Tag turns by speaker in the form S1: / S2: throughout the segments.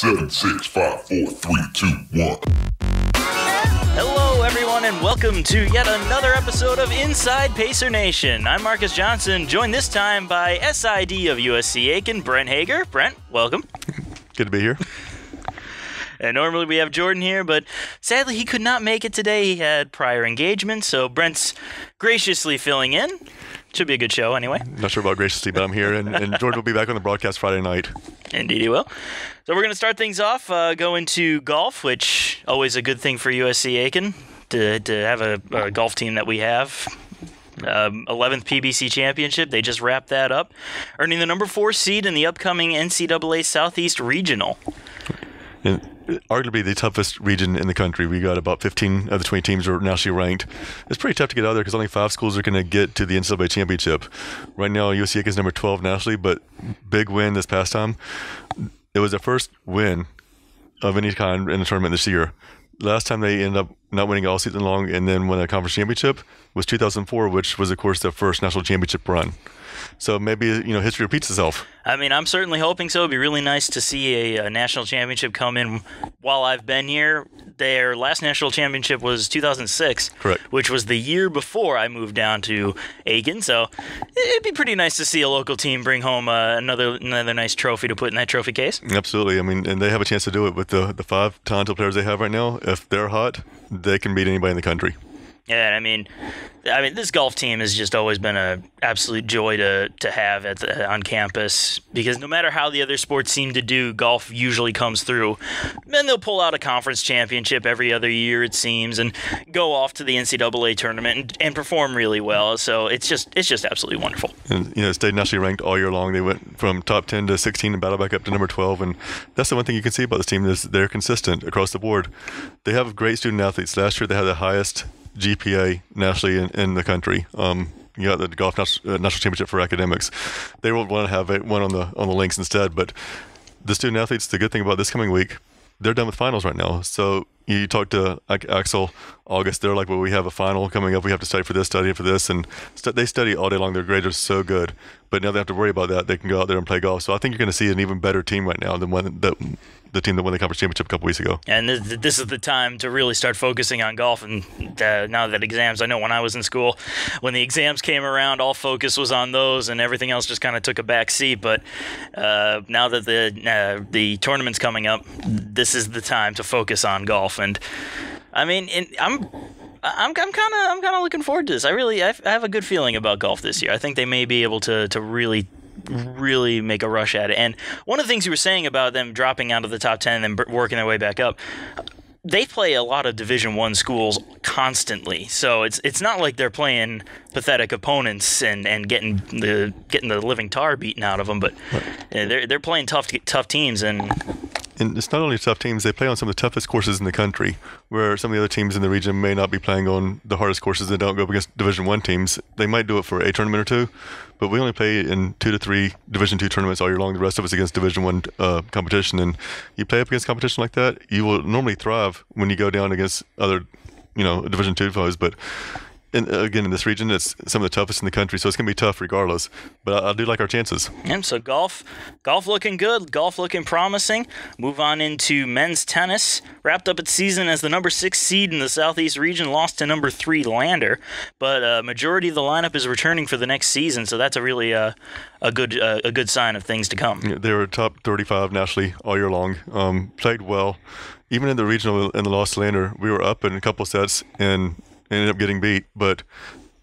S1: Seven, six, five, four, three, two, one.
S2: Hello, everyone, and welcome to yet another episode of Inside Pacer Nation. I'm Marcus Johnson, joined this time by SID of USC Aiken, Brent Hager. Brent, welcome.
S3: Good to be here.
S2: And normally we have Jordan here, but sadly he could not make it today. He had prior engagements, so Brent's graciously filling in. Should be a good show anyway.
S3: Not sure about graciously, but I'm here, and, and Jordan will be back on the broadcast Friday night.
S2: Indeed, he will. So we're going to start things off, uh, go into golf, which always a good thing for USC Aiken to, to have a, a golf team that we have. Um, 11th PBC championship. They just wrapped that up, earning the number four seed in the upcoming NCAA Southeast Regional.
S3: And arguably the toughest region in the country. We got about 15 of the 20 teams are nationally ranked. It's pretty tough to get out there because only five schools are going to get to the NCAA championship. Right now, USC is number 12 nationally, but big win this past time. It was the first win of any kind in the tournament this year. Last time they ended up not winning all season long and then won a conference championship was 2004, which was, of course, their first national championship run. So maybe you know history repeats itself.
S2: I mean, I'm certainly hoping so. It'd be really nice to see a, a, national championship come in while I've been here. Their last national championship was 2006,
S3: correct?
S2: Which was the year before I moved down to Aiken. So it'd be pretty nice to see a local team bring home uh, another another nice trophy to put in that trophy case.
S3: Absolutely. I mean, and they have a chance to do it with the the five talented players they have right now. If they're hot, they can beat anybody in the country.
S2: Yeah, I mean, I mean, this golf team has just always been a absolute joy to to have at the, on campus because no matter how the other sports seem to do, golf usually comes through. Then they'll pull out a conference championship every other year, it seems, and go off to the NCAA tournament and, and perform really well. So it's just it's just absolutely wonderful.
S3: And you know, stayed nationally ranked all year long. They went from top ten to 16 and battle back up to number 12. And that's the one thing you can see about this team is they're consistent across the board. They have great student athletes. Last year they had the highest GPA nationally in, in the country. Um, you got the golf national, uh, national championship for academics. They will want to have one on the on the links instead. But the student athletes, the good thing about this coming week, they're done with finals right now. So you talk to Axel, August, they're like, well, we have a final coming up. We have to study for this, study for this. And st- they study all day long. Their grades are so good. But now they have to worry about that. They can go out there and play golf. So I think you're going to see an even better team right now than when the, the team that won the conference championship a couple weeks ago.
S2: And this is the time to really start focusing on golf. And uh, now that exams, I know when I was in school, when the exams came around, all focus was on those, and everything else just kind of took a back seat. But uh, now that the uh, the tournament's coming up, this is the time to focus on golf. And I mean, I'm. I'm, I'm kind of I'm kind of looking forward to this. I really I have a good feeling about golf this year. I think they may be able to to really really make a rush at it. And one of the things you were saying about them dropping out of the top 10 and then working their way back up, they play a lot of division 1 schools constantly. So it's it's not like they're playing pathetic opponents and, and getting the getting the living tar beaten out of them, but they're they're playing tough tough teams and
S3: and it's not only tough teams, they play on some of the toughest courses in the country, where some of the other teams in the region may not be playing on the hardest courses. They don't go against Division One teams. They might do it for a tournament or two, but we only play in two to three Division Two tournaments all year long. The rest of us against Division One uh, competition, and you play up against competition like that, you will normally thrive when you go down against other, you know, Division Two foes. But in, again, in this region, it's some of the toughest in the country, so it's going to be tough regardless. But I, I, do like our chances.
S2: And so golf, golf looking good, golf looking promising. Move on into men's tennis. Wrapped up its season as the number six seed in the Southeast region, lost to number three Lander, but a uh, majority of the lineup is returning for the next season, so that's a really uh, a good uh, a good sign of things to come.
S3: Yeah, they were top 35 nationally all year long. Um, played well. Even in the regional in the lost Lander, we were up in a couple sets and ended up getting beat, but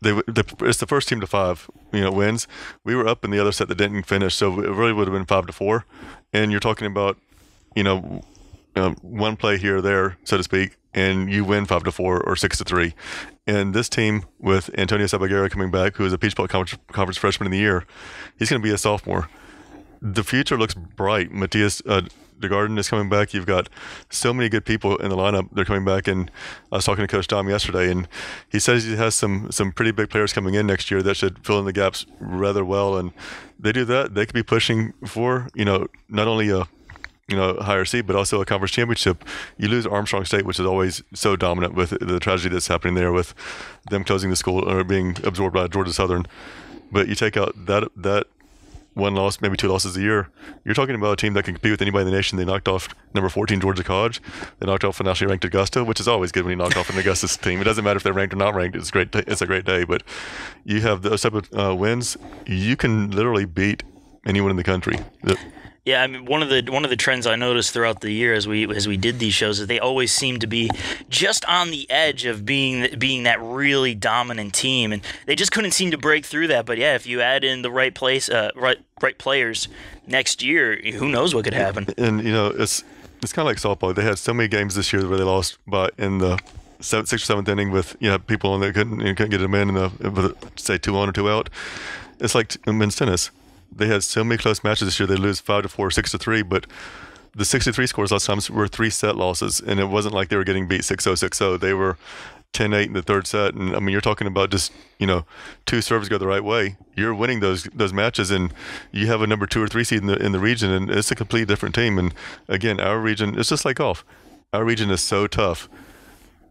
S3: they it's the first team to five, you know, wins. We were up in the other set that didn't finish, so it really would have been five to four. And you're talking about, you know, uh, one play here or there, so to speak, and you win five to four or six to three. And this team with Antonio Sabaguera coming back, who is a Peach Belt Conference, Conference freshman in the year, he's going to be a sophomore. The future looks bright. Matthias uh, the garden is coming back. You've got so many good people in the lineup. They're coming back, and I was talking to Coach Dom yesterday, and he says he has some some pretty big players coming in next year that should fill in the gaps rather well. And they do that, they could be pushing for you know not only a you know higher seed, but also a conference championship. You lose Armstrong State, which is always so dominant with the tragedy that's happening there with them closing the school or being absorbed by Georgia Southern. But you take out that that one loss, maybe two losses a year. You're talking about a team that can compete with anybody in the nation. They knocked off number 14 Georgia College. They knocked off a nationally ranked Augusta, which is always good when you knock off an Augusta team. It doesn't matter if they're ranked or not ranked. It's great. It's a great day. But you have those type of uh, wins. You can literally beat anyone in the country.
S2: Yeah, I mean one of the one of the trends I noticed throughout the year as we as we did these shows is they always seem to be just on the edge of being being that really dominant team, and they just couldn't seem to break through that. But yeah, if you add in the right place, uh, right right players next year, who knows what could happen?
S3: and you know it's it's kind of like softball. They had so many games this year where they lost, but in the seventh, sixth or seventh inning with you know people on that couldn't you couldn't get them in, in the with say two on or two out. It's like men's tennis. They had so many close matches this year. They lose five to four, six to three, but the 63 scores last time were three set losses, and it wasn't like they were getting beat 6-0, 6-0. They were 10-8 in the third set, and I mean you're talking about just you know two serves go the right way. You're winning those those matches, and you have a number two or three seed in the in the region, and it's a completely different team. And again, our region it's just like golf. Our region is so tough.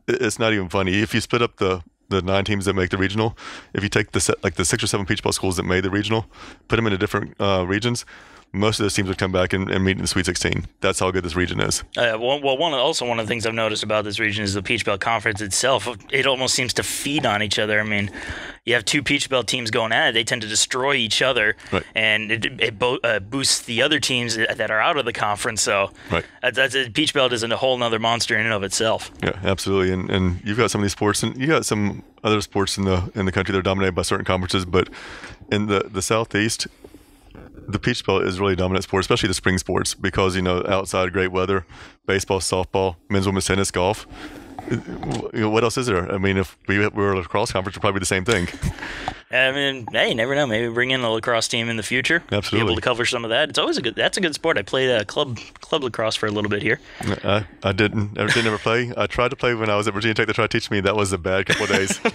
S3: It's not even funny. If you split up the the nine teams that make the regional, if you take the set, like the six or seven Peach Belt schools that made the regional, put them into different uh, regions, most of those teams would come back and, and meet in the Sweet 16. That's how good this region is.
S2: Uh, well, well, one also one of the things I've noticed about this region is the Peach Belt Conference itself. It almost seems to feed on each other. I mean, you have two Peach Belt teams going at it; they tend to destroy each other,
S3: Right.
S2: and it, it bo- uh, boosts the other teams that are out of the conference. So,
S3: Right.
S2: that, that's a, Peach Belt is a whole other monster in and of itself.
S3: Yeah, absolutely. And and you've got some of these sports, and you got some other sports in the in the country that are dominated by certain conferences. But in the the southeast, the Peach Belt is really dominant sport, especially the spring sports, because you know outside great weather, baseball, softball, men's, women's tennis, golf. You know, what else is there? I mean, if we were a lacrosse conference, it'd probably be the same thing.
S2: I mean, hey, never know. Maybe bring in a lacrosse team in the future. Be
S3: Absolutely.
S2: able to cover some of that. It's always a good. That's a good sport. I played uh, club club lacrosse for a little bit here.
S3: I, I didn't, I didn't ever play. I tried to play when I was at Virginia Tech. They tried to teach me. That was a bad couple of days.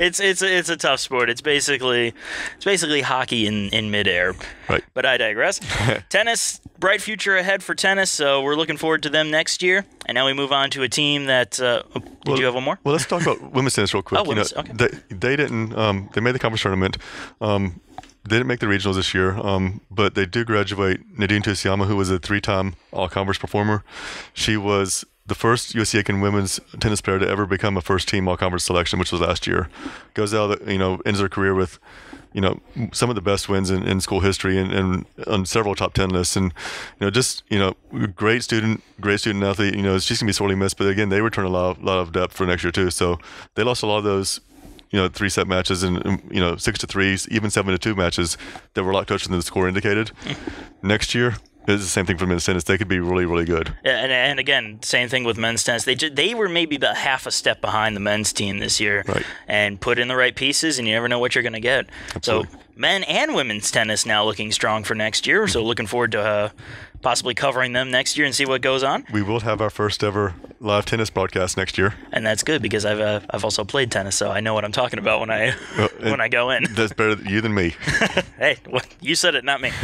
S2: It's it's a, it's a tough sport. It's basically it's basically hockey in in midair.
S3: Right.
S2: But I digress. tennis, bright future ahead for tennis. So we're looking forward to them next year. And now we move on to a team that. Uh, oh, did
S3: Well-
S2: you have one more?
S3: Well, let's talk about women's tennis real quick.
S2: Oh, women's-
S3: you know,
S2: okay.
S3: they, they didn't. Um, they made the conference tournament. Um, they didn't make the regionals this year, um, but they do graduate Nadine Tusiama, who was a three-time all-conference performer. She was the first USC Aiken women's tennis player to ever become a first-team all-conference selection, which was last year. Goes out, you know, ends her career with, you know, some of the best wins in, in school history and, and on several top ten lists. And you know, just you know, great student, great student athlete. You know, she's gonna be sorely missed. But again, they return a lot, of, lot of depth for next year too. So they lost a lot of those. You know, three set matches and you know six to three even seven to two matches that were a lot closer than the score indicated. Next year is the same thing for men's tennis. They could be really, really good.
S2: Yeah, and, and again, same thing with men's tennis. They they were maybe about half a step behind the men's team this year,
S3: Right.
S2: and put in the right pieces, and you never know what you're going to get.
S3: Absolutely.
S2: So men and women's tennis now looking strong for next year. So looking forward to uh, possibly covering them next year and see what goes on.
S3: We will have our first ever live tennis broadcast next year.
S2: And that's good because I've uh, I've also played tennis, so I know what I'm talking about when I when I go in.
S3: That's better than you than me.
S2: hey, what, you said it, not me.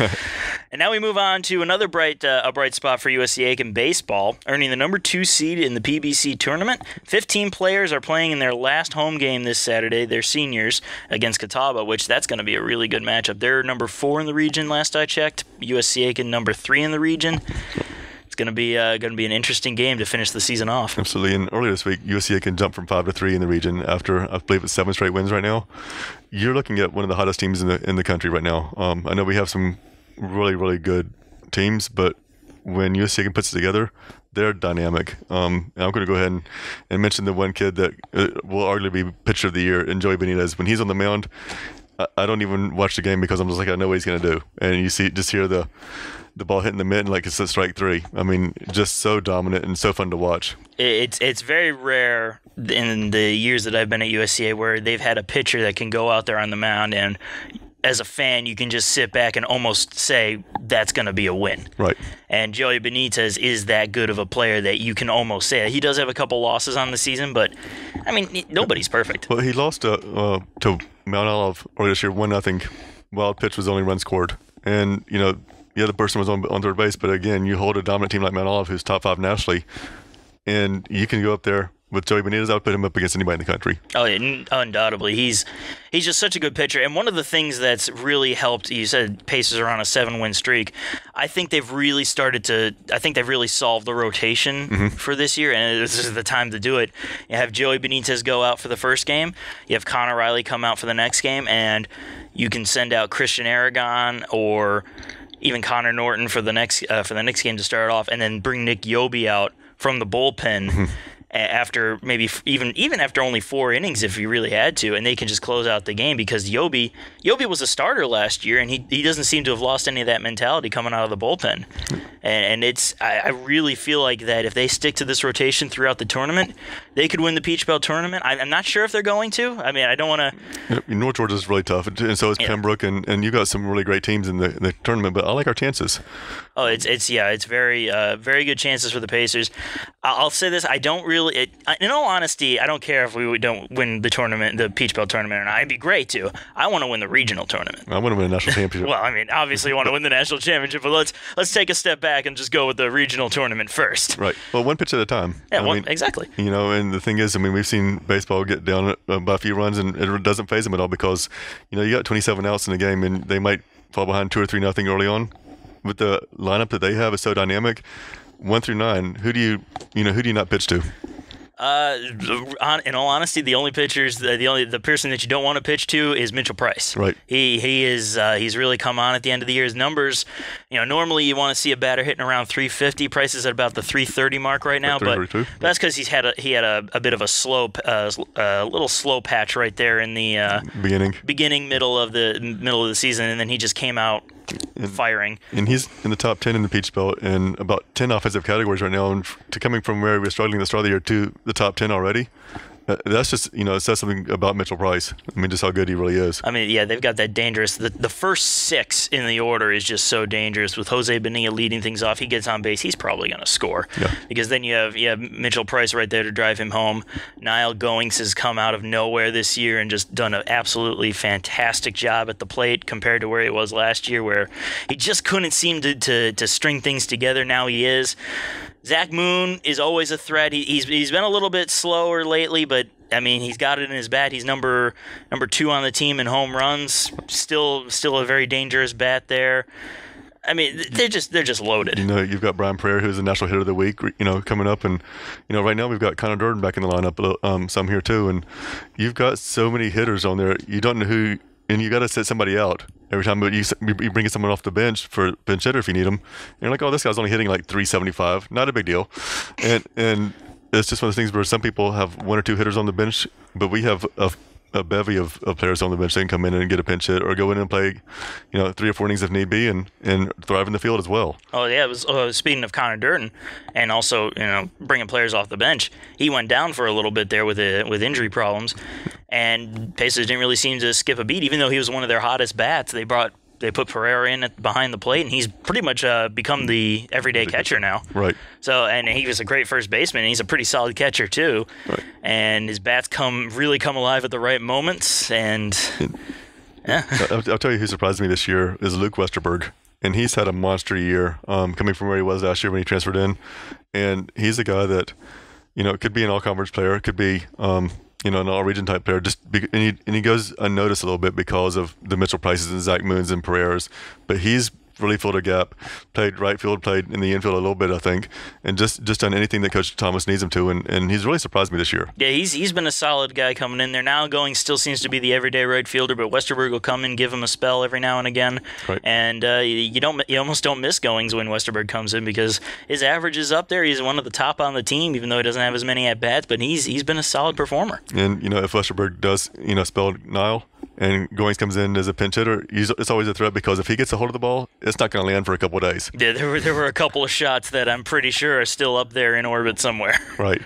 S2: and now we move on to another bright uh, a bright spot for USC Aiken baseball, earning the number two seed in the PBC tournament. Fifteen players are playing in their last home game this Saturday. They're seniors against Catawba, which that's going to be a really good matchup. They're number four in the region last I checked. USC Aiken number three in the region. It's going to be uh, going to be an interesting game to finish the season off.
S3: Absolutely. And earlier this week, USC Aiken jump from five to three in the region after I believe it's seven straight wins right now. You're looking at one of the hottest teams in the in the country right now. Um, I know we have some really really good teams, but when USC Aiken puts it together, they're dynamic. Um, and I'm going to go ahead and, and mention the one kid that uh, will arguably be pitcher of the year, and Joey Benitez. When he's on the mound, I, I don't even watch the game because I'm just like I know what he's going to do, and you see just hear the the ball hitting the mid like it's a strike three. I mean, just so dominant and so fun to watch.
S2: it's it's very rare in the years that I've been at USCA where they've had a pitcher that can go out there on the mound and as a fan you can just sit back and almost say that's going to be a win.
S3: Right.
S2: And Joey Benitez is that good of a player that you can almost say he does have a couple losses on the season, but I mean nobody's perfect.
S3: Well, he lost uh, uh, to Mount Olive earlier this year, one nothing. Wild pitch was the only run scored, and you know the other person was on, on third base. But again, you hold a dominant team like Mount Olive, who's top five nationally, and you can go up there with Joey Benitez, I would put him up against anybody in the country.
S2: Oh, yeah, n- undoubtedly, he's he's just such a good pitcher. And one of the things that's really helped, you said Pacers are on a seven-win streak. I think they've really started to. I think they've really solved the rotation for this year, and this is the time to do it. You have Joey Benitez go out for the first game. You have Connor Riley come out for the next game, and you can send out Christian Aragon or even Connor Norton for the next uh, for the next game to start off, and then bring Nick Yobi out from the bullpen. After maybe even even after only four innings, if you really had to, and they can just close out the game because Yobi Yobi was a starter last year, and he, he doesn't seem to have lost any of that mentality coming out of the bullpen, and, and it's I, I really feel like that if they stick to this rotation throughout the tournament, they could win the Peach Belt tournament. I, I'm not sure if they're going to. I mean, I don't want to.
S3: You know, North Georgia's really tough, and and so is
S2: Yeah.
S3: Pembroke, and, and you got some really great teams in the, the tournament. But I like our chances.
S2: Oh, it's it's yeah, it's very uh, very good chances for the Pacers. I'll say this: I don't really, it, in all honesty, I don't care if we don't win the tournament, the Peach Belt tournament, or not. It'd be great to. I want to win the regional tournament.
S3: I want to win a national championship.
S2: Well, I mean, obviously, you want to win the national championship, but let's let's take a step back and just go with the regional tournament first.
S3: right. Well, one pitch at a time.
S2: Yeah,
S3: I
S2: well,
S3: mean,
S2: exactly.
S3: You know, and the thing is, I mean, we've seen baseball get down uh, by a few runs, and it doesn't phase them at all because, you know, you got 27 outs in the game, and they might fall behind two or three nothing early on. But the lineup that they have is so dynamic. One through nine, who do you, you know, who do you not pitch to?
S2: Uh, on, in all honesty, the only pitchers, the, the only the person that you don't want to pitch to is Mitchell Price.
S3: Right.
S2: He he is uh, he's really come on at the end of the year. His numbers, you know, normally you want to see a batter hitting around 350. Price is at about the 330 mark right now, but that's because he's had a he had a, a bit of a slow, uh, a little slow patch right there in the uh,
S3: Beginning,
S2: beginning middle of the middle of the season, and then he just came out firing.
S3: and he's in the top 10 in the Peach Belt in about 10 offensive categories right now. And f- to coming from where we were struggling the start of the year to the top 10 already, that's just, you know, it says something about Mitchell Price. I mean, just how good he really is.
S2: I mean, yeah, they've got that dangerous. The, the first six in the order is just so dangerous. With Jose Bonilla leading things off, he gets on base, he's probably going to score.
S3: Yeah.
S2: Because then you have you have Mitchell Price right there to drive him home. Niall Goings has come out of nowhere this year and just done an absolutely fantastic job at the plate compared to where he was last year, where he just couldn't seem to to, to string things together. Now he is. Zach Moon is always a threat. He, he's he's been a little bit slower lately, but I mean he's got it in his bat. He's number number two on the team in home runs. Still still a very dangerous bat there. I mean they're just they're just loaded.
S3: You know, you've got Brian Prayer, who's the national hitter of the week, you know, coming up. And, you know, right now we've got Connor Durden back in the lineup, um, some here too. And you've got so many hitters on there. You don't know who, and you got to set somebody out every time you, you bring someone off the bench for bench hitter if you need them. You're like, oh, this guy's only hitting like 375. Not a big deal. And, and, it's just one of those things where some people have one or two hitters on the bench, but we have a, a bevy of, of players on the bench that can come in and get a pinch hit or go in and play, you know, three or four innings if need be and, and thrive in the field as well.
S2: Oh yeah, it was uh, speaking of Connor Durden, and also you know bringing players off the bench. He went down for a little bit there with a, with injury problems, and Pacers didn't really seem to skip a beat, even though he was one of their hottest bats. They brought they put Pereira in at, behind the plate, and he's pretty much uh, become the everyday catcher now.
S3: Right.
S2: So, and he was a great first baseman. And he's a pretty solid catcher too,
S3: Right.
S2: and his bats come really come alive at the right moments. And yeah,
S3: I'll, I'll tell you who surprised me this year is Luke Westerberg, and he's had a monster year um, coming from where he was last year when he transferred in, and he's a guy that, you know, could be an all-conference player, could be, um, you know, an all-region type player. Just be, and, he, and he goes unnoticed a little bit because of the Mitchell Prices and Zach Moons and Pereiras, but he's really filled a gap. Played right field, played in the infield a little bit, I think, and just just done anything that Coach Thomas needs him to, and, and he's really surprised me this year.
S2: Yeah, he's he's been a solid guy coming in there. Now going still seems to be the everyday right fielder, but Westerberg will come and give him a spell every now and again.
S3: Right.
S2: And uh, you, you don't you almost don't miss Goings when Westerberg comes in because his average is up there. He's one of the top on the team, even though he doesn't have as many at bats. But he's he's been a solid performer.
S3: And you know, if Westerberg does, you know, spell Nile and Goings comes in as a pinch hitter, it's always a threat because if he gets a hold of the ball, it's not going to land for a couple of days.
S2: Yeah, there were there were a couple of shots that I'm pretty sure are still up there in orbit somewhere.
S3: Right.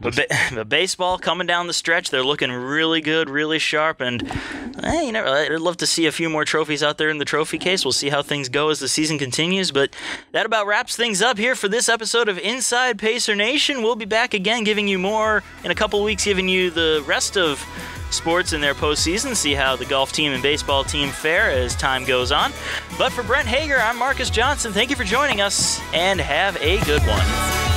S2: But, ba- but baseball coming down the stretch, they're looking really good, really sharp, and eh, you know, I'd love to see a few more trophies out there in the trophy case. We'll see how things go as the season continues. But that about wraps things up here for this episode of Inside Pacer Nation. We'll be back again, giving you more in a couple weeks, giving you the rest of sports in their postseason. See how the golf team and baseball team fare as time goes on. But for Brent Hager, I'm Marcus Johnson. Thank you for joining us, and have a good one.